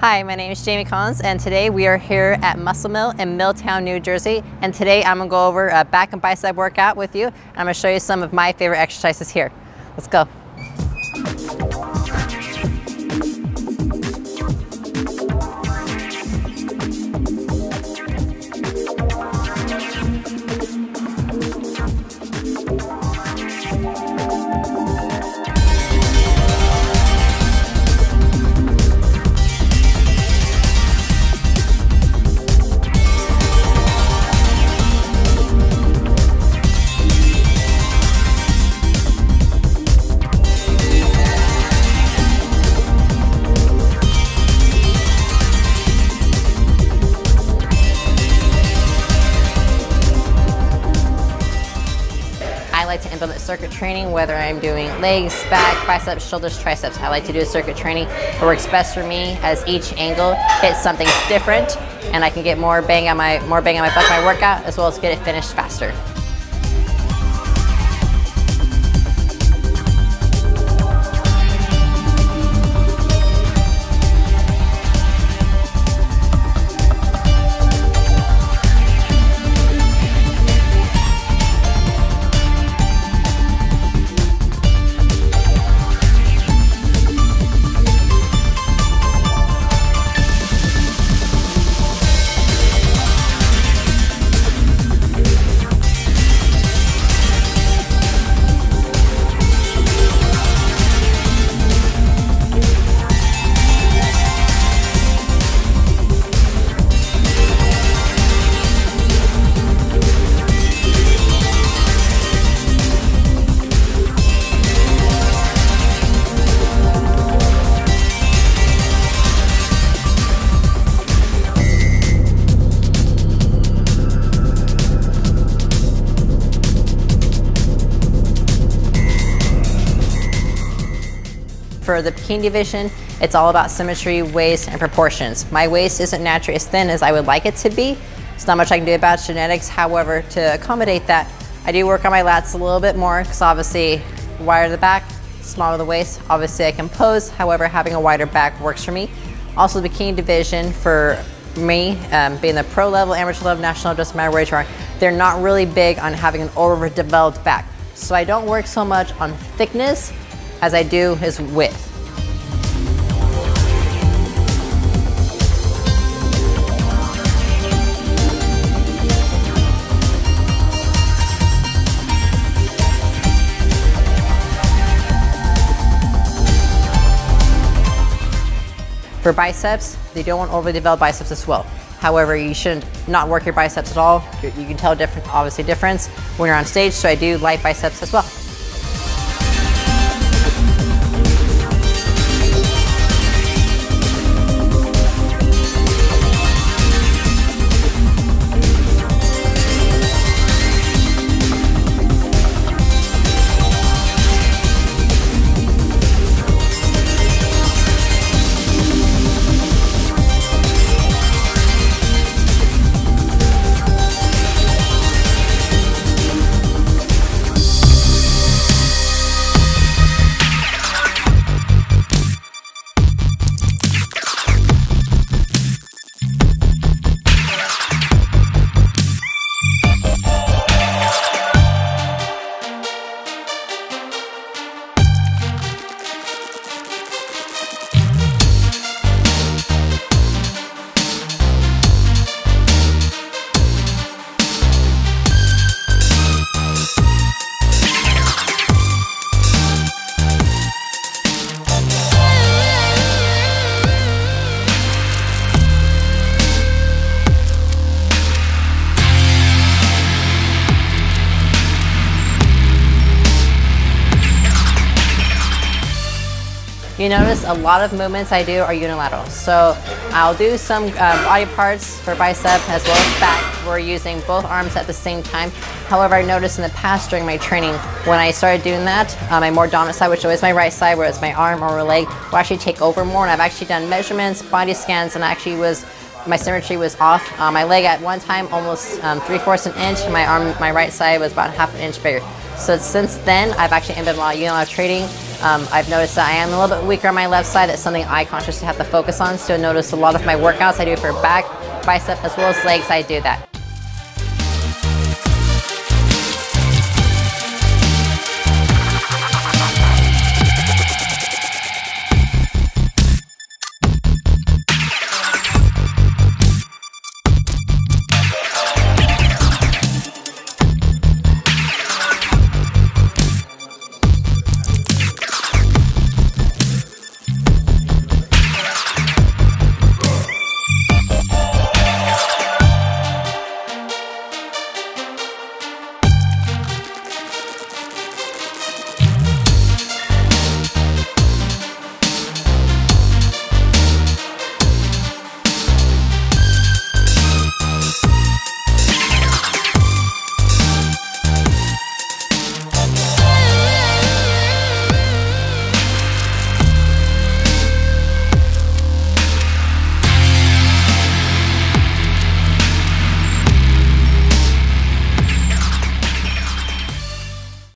Hi, my name is Jamie Collins, and today we are here at Muscle Mill in Milltown, New Jersey. And today I'm gonna go over a back and bicep workout with you. I'm gonna show you some of my favorite exercises here. Let's go. Circuit training, whether I'm doing legs, back, biceps, shoulders, triceps. I like to do a circuit training. It works best for me as each angle hits something different and I can get more bang on my more bang on my buck my workout as well as get it finished faster. For the bikini division, it's all about symmetry, waist, and proportions. My waist isn't naturally as thin as I would like it to be. There's not much I can do about genetics. However, to accommodate that, I do work on my lats a little bit more because obviously wider the back, smaller the waist. Obviously I can pose, however having a wider back works for me. Also the bikini division for me, um, being the pro level, amateur level, national, matter where you are, they're not really big on having an overdeveloped back. So I don't work so much on thickness as I do his width. For biceps, they don't want overly developed biceps as well. However, you shouldn't not work your biceps at all. You can tell different, obviously difference when you're on stage, so I do light biceps as well. You notice a lot of movements I do are unilateral. So I'll do some uh, body parts for bicep as well as back. We're using both arms at the same time. However, I noticed in the past during my training, when I started doing that, uh, my more dominant side, which was my right side, where it's my arm or leg, will actually take over more. And I've actually done measurements, body scans, and actually was my symmetry was off. Uh, my leg at one time almost um, three fourths an inch. My arm, my right side was about half an inch bigger. So since then, I've actually implemented a lot of unilateral training Um, I've noticed that I am a little bit weaker on my left side. That's something I consciously have to focus on. So notice a lot of my workouts I do for back, bicep, as well as legs, I do that.